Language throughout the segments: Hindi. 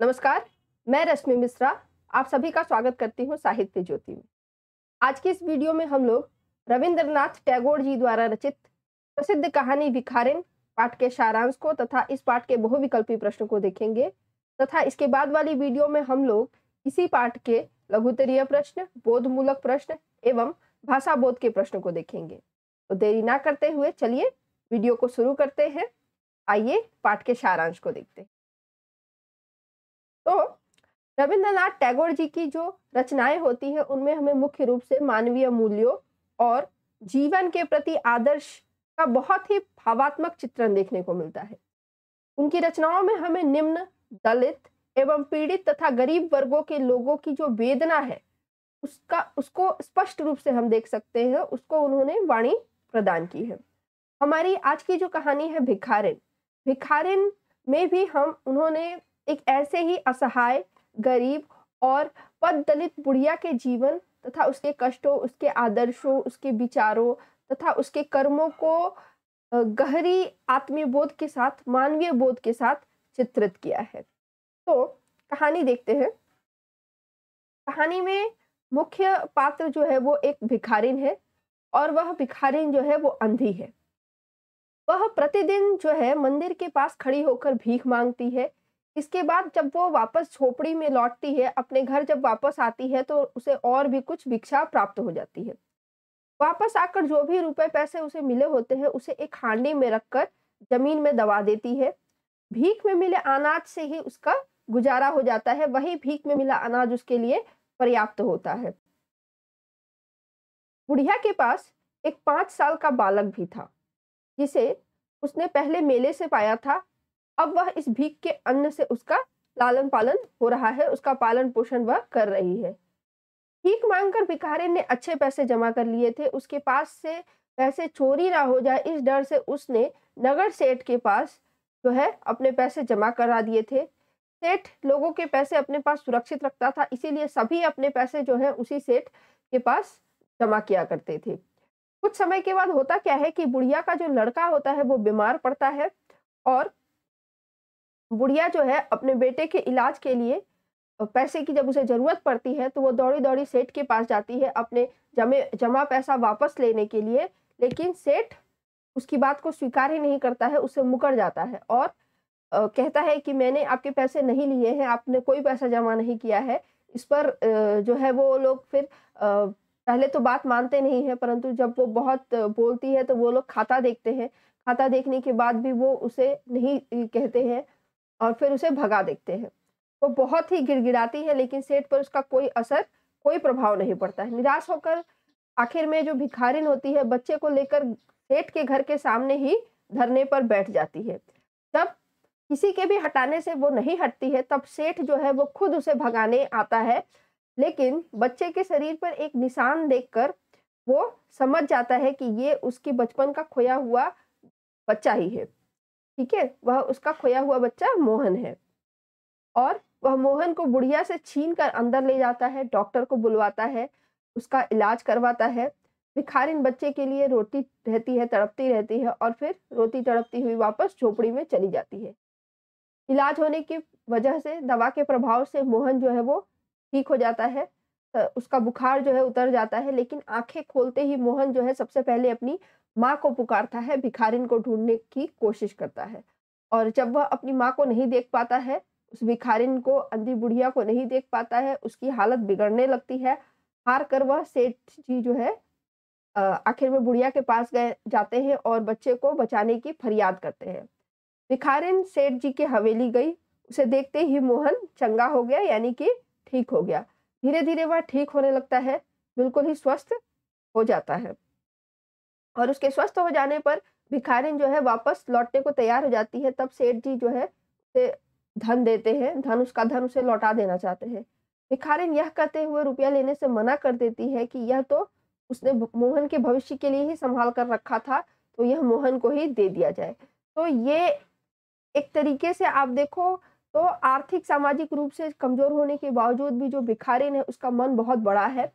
नमस्कार, मैं रश्मि मिश्रा, आप सभी का स्वागत करती हूँ साहित्य ज्योति में। आज की इस वीडियो में हम लोग रविंद्रनाथ टैगोर जी द्वारा रचित प्रसिद्ध कहानी भिखारिन पाठ के सारांश को तथा इस पाठ के बहुविकल्पी प्रश्न को देखेंगे तथा इसके बाद वाली वीडियो में हम लोग इसी पाठ के लघुतरीय प्रश्न, बोधमूलक प्रश्न एवं भाषा बोध के प्रश्न को देखेंगे। तो देरी ना करते हुए चलिए वीडियो को शुरू करते हैं। आइए पाठ के सारांश को देखते हैं। तो रविंद्रनाथ टैगोर जी की जो रचनाएँ होती हैं, उनमें हमें मुख्य रूप से मानवीय मूल्यों और जीवन के प्रति आदर्श का बहुत ही भावात्मक चित्रण देखने को मिलता है। उनकी रचनाओं में हमें निम्न, दलित एवं पीड़ित तथा गरीब वर्गों के लोगों की जो वेदना है, उसका, उसको स्पष्ट रूप से हम देख सकते हैं, उसको उन्होंने वाणी प्रदान की है। हमारी आज की जो कहानी है भिखारिन। भिखारिन में भी हम, उन्होंने एक ऐसे ही असहाय, गरीब और पद दलित बुढ़िया के जीवन तथा उसके कष्टों, उसके आदर्शों, उसके विचारों तथा उसके कर्मों को गहरी आत्मीय बोध के साथ, मानवीय बोध के साथ चित्रित किया है। तो कहानी देखते हैं। कहानी में मुख्य पात्र जो है वो एक भिखारिन है और वह भिखारिन जो है वो अंधी है। वह प्रतिदिन जो है मंदिर के पास खड़ी होकर भीख मांगती है इसके बाद जब वो वापस झोपड़ी में लौटती है, अपने घर जब वापस आती है तो उसे और भी कुछ भिक्षा प्राप्त हो जाती है। वापस आकर जो भी रुपए पैसे उसे मिले होते हैं, उसे एक हांडी में रखकर ज़मीन में दबा देती है। भीख में मिले अनाज से ही उसका गुजारा हो जाता है, वही भीख में मिला अनाज उसके लिए पर्याप्त होता है। बुढ़िया के पास एक पाँच साल का बालक भी था, जिसे उसने पहले मेले से पाया था। अब वह इस भीख के अन्न से उसका लालन पालन हो रहा है, उसका पालन पोषण वह कर रही है। भीख मांगकर भिखारी ने अच्छे पैसे जमा कर लिए थे, उसके पास से पैसे चोरी ना हो जाए, इस डर से उसने नगर सेठ के पास जो है अपने पैसे जमा करा दिए थे। सेठ लोगों के पैसे अपने पास सुरक्षित रखता था, इसीलिए सभी अपने पैसे जो है उसी सेठ के पास जमा किया करते थे। कुछ समय के बाद होता क्या है कि बुढ़िया का जो लड़का होता है, वो बीमार पड़ता है और बुढ़िया जो है अपने बेटे के इलाज के लिए पैसे की जब उसे ज़रूरत पड़ती है तो वो दौड़ी दौड़ी सेठ के पास जाती है अपने जमे जमा पैसा वापस लेने के लिए लेकिन सेठ उसकी बात को स्वीकार ही नहीं करता है उससे मुकर जाता है और आ, कहता है कि मैंने आपके पैसे नहीं लिए हैं आपने कोई पैसा जमा नहीं किया है इस पर आ, जो है वो लोग फिर आ, पहले तो बात मानते नहीं है परंतु जब वो बहुत बोलती है तो वो लोग खाता देखते हैं खाता देखने के बाद भी वो उसे नहीं कहते हैं और फिर उसे भगा देखते हैं। वो बहुत ही गिड़गिड़ाती है, लेकिन सेठ पर उसका कोई असर, कोई प्रभाव नहीं पड़ता है। निराश होकर आखिर में जो भिखारिन होती है, बच्चे को लेकर सेठ के घर के सामने ही धरने पर बैठ जाती है। जब किसी के भी हटाने से वो नहीं हटती है, तब सेठ जो है, वो खुद उसे भगाने आता है। लेकिन बच्चे के शरीर पर एक निशान देखकर वो समझ जाता है कि ये उसकी बचपन का खोया हुआ बच्चा ही है। ठीक है, वह उसका खोया हुआ बच्चा मोहन है। और वह मोहन को बुढ़िया से छीन कर अंदर ले जाता है, डॉक्टर को बुलवाता है, उसका इलाज करवाता है। भिखारिन बच्चे के लिए रोती रहती है, तड़पती रहती है और फिर रोती तड़पती हुई वापस झोपड़ी में चली जाती है। इलाज होने की वजह से, दवा के प्रभाव से मोहन जो है वो ठीक हो जाता है। उसका बुखार जो है उतर जाता है, लेकिन आँखें खोलते ही मोहन जो है सबसे पहले अपनी माँ को पुकारता है, भिखारिन को ढूँढने की कोशिश करता है। और जब वह अपनी माँ को नहीं देख पाता है, उस भिखारिन को, अंधी बुढ़िया को नहीं देख पाता है, उसकी हालत बिगड़ने लगती है। हार कर वह सेठ जी जो है आखिर में बुढ़िया के पास गए, जाते हैं और बच्चे को बचाने की फरियाद करते हैं। भिखारिन सेठ जी के हवेली गई, उसे देखते ही मोहन चंगा हो गया, यानी कि ठीक हो गया। धीरे धीरे वह ठीक होने लगता है, बिल्कुल ही स्वस्थ हो जाता है। और उसके स्वस्थ हो जाने पर भिखारिन जो है वापस लौटने को तैयार हो जाती है, तब सेठ जी जो है उसे धन देते हैं, धन उसका धन उसे लौटा देना चाहते हैं। भिखारिन यह कहते हुए रुपया लेने से मना कर देती है कि यह तो उसने मोहन के भविष्य के लिए ही संभाल कर रखा था तो यह मोहन को ही दे दिया जाए। तो ये एक तरीके से आप देखो तो आर्थिक, सामाजिक रूप से कमज़ोर होने के बावजूद भी जो भिखारिन है, उसका मन बहुत बड़ा है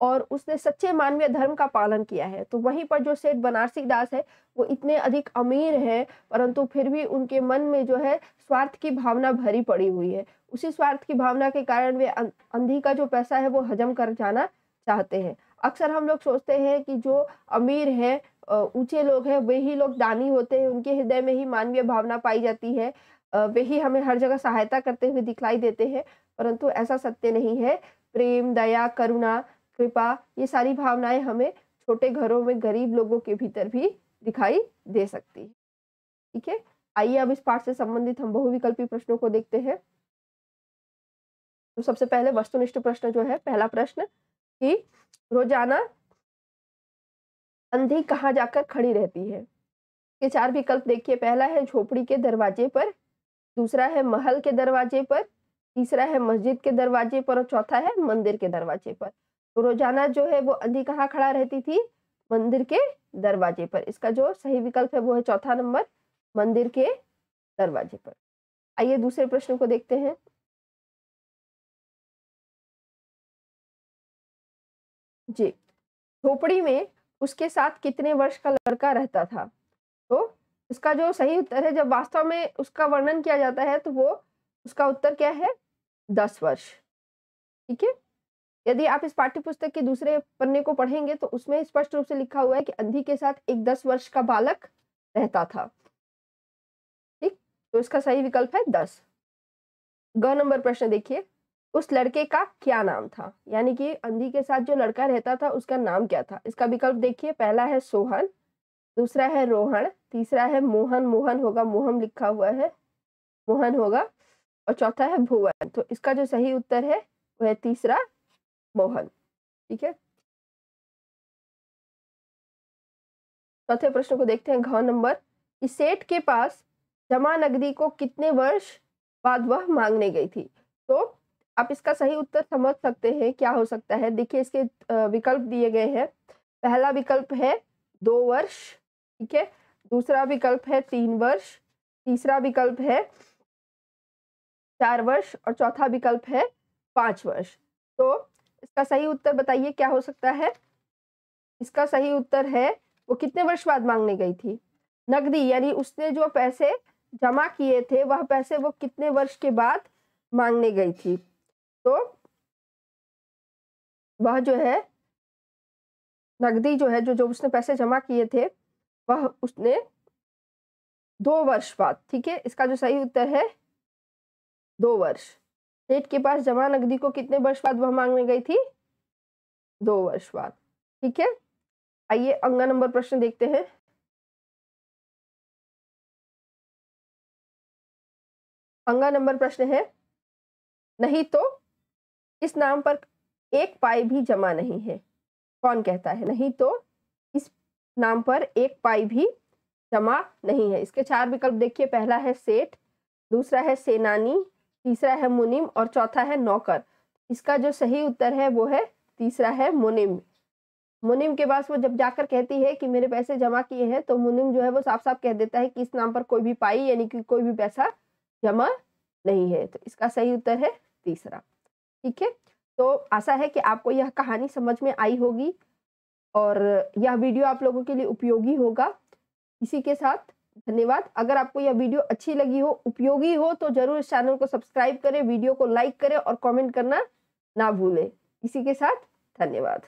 और उसने सच्चे मानवीय धर्म का पालन किया है। तो वहीं पर जो सेठ बनारसी दास है, वो इतने अधिक अमीर है, परंतु फिर भी उनके मन में जो है, स्वार्थ की भावना भरी पड़ी हुई है। उसी स्वार्थ की भावना के कारण वे अंधी का जो पैसा है, वो हजम कर जाना चाहते हैं। अक्सर हम लोग सोचते हैं कि जो अमीर है ऊँचे लोग हैं, वे ही लोग दानी होते हैं, उनके हृदय में ही मानवीय भावना पाई जाती है। वे ही हमें हर जगह सहायता करते हुए दिखलाई देते हैं। परंतु ऐसा सत्य नहीं है। प्रेम, दया, करुणा, कृपा, ये सारी भावनाएँ हमें छोटे घरों में गरीब लोगों के भीतर भी दिखाई दे सकती है। ठीक है? आइए अब इस पाठ से संबंधित हम बहुविकल्पी प्रश्नों को देखते हैं। तो सबसे पहले वस्तुनिष्ठ प्रश्न जो है, पहला प्रश्न कि रोज़ाना अंधी कहाँ जाकर खड़ी रहती है? ये चार विकल्प देखिए। पहला है झोपड़ी के दरवाजे पर दूसरा है महल के दरवाजे पर, तीसरा है मस्जिद के दरवाजे पर और चौथा है मंदिर के दरवाजे पर। तो रोज़ाना जो है वो अंधी कहाँ खड़ा रहती थी? मंदिर के दरवाजे पर। इसका जो सही विकल्प है वो है चौथा नंबर, मंदिर के दरवाजे पर। आइए दूसरे प्रश्न को देखते हैं। जी, झोपड़ी में उसके साथ कितने वर्ष का लड़का रहता था? तो इसका जो सही उत्तर है, जब वास्तव में उसका वर्णन किया जाता है तो वो उसका उत्तर क्या है? दस वर्ष। ठीक है? यदि आप इस पाठ्य पुस्तक के दूसरे पन्ने को पढ़ेंगे तो उसमें स्पष्ट रूप से लिखा हुआ है कि अंधी के साथ एक दस वर्ष का बालक रहता था। ठीक? तो इसका सही विकल्प है दस। ग नंबर प्रश्न देखिए। उस लड़के का क्या नाम था? यानी कि अंधी के साथ जो लड़का रहता था, उसका नाम क्या था? इसका विकल्प देखिए, पहला है सोहन, दूसरा है रोहन तीसरा है मोहन मोहन होगा मोहन लिखा हुआ है, मोहन होगा, और चौथा है भुवन। तो इसका जो सही उत्तर है वह है तीसरा मोहन, ठीक है? चौथे प्रश्न को देखते हैं घ नंबर। इस सेठ के पास जमा नगदी को कितने वर्ष बाद वह मांगने गई थी? तो आप इसका सही उत्तर समझ सकते हैं, क्या हो सकता है। देखिए, इसके विकल्प दिए गए हैं। पहला विकल्प है दो वर्ष, ठीक है? दूसरा विकल्प है तीन वर्ष, तीसरा विकल्प है चार वर्ष और चौथा विकल्प है पाँच वर्ष। तो इसका सही उत्तर बताइए, क्या हो सकता है? इसका सही उत्तर है, वो कितने वर्ष बाद मांगने गई थी? नकदी, यानी उसने जो पैसे जमा किए थे, वह पैसे वो कितने वर्ष के बाद मांगने गई थी? तो वह जो है, नकदी जो है, जो जो उसने पैसे जमा किए थे वह उसने दो वर्ष बाद, ठीक है, इसका जो सही उत्तर है, दो वर्ष। सेठ के पास जमा नकदी को कितने वर्ष बाद वह मांगने गई थी? दो वर्ष बाद, ठीक है? आइए अंगा नंबर प्रश्न देखते हैं। अंगा नंबर प्रश्न है, नहीं तो इस नाम पर एक पाई भी जमा नहीं है। कौन कहता है, नहीं तो नाम पर एक पाई भी जमा नहीं है। इसके चार विकल्प देखिए, पहला है सेठ, दूसरा है सेनानी, तीसरा है मुनिम और चौथा है नौकर। इसका जो सही उत्तर है वो है, तीसरा है मुनिम। मुनिम के पास वो जब जाकर कहती है कि मेरे पैसे जमा किए हैं तो मुनिम जो है वो साफ़ साफ़ कह देता है कि इस नाम पर कोई भी पाई यानी कि कोई भी पैसा जमा नहीं है। तो इसका सही उत्तर है, तीसरा। ठीक है? तो आशा है कि आपको यह कहानी समझ में आई होगी। और यह वीडियो आप लोगों के लिए उपयोगी होगा। इसी के साथ, धन्यवाद। अगर आपको यह वीडियो अच्छी लगी हो, उपयोगी हो तो ज़रूर इस चैनल को सब्सक्राइब करें, वीडियो को लाइक करें और कमेंट करना ना भूलें। इसी के साथ, धन्यवाद।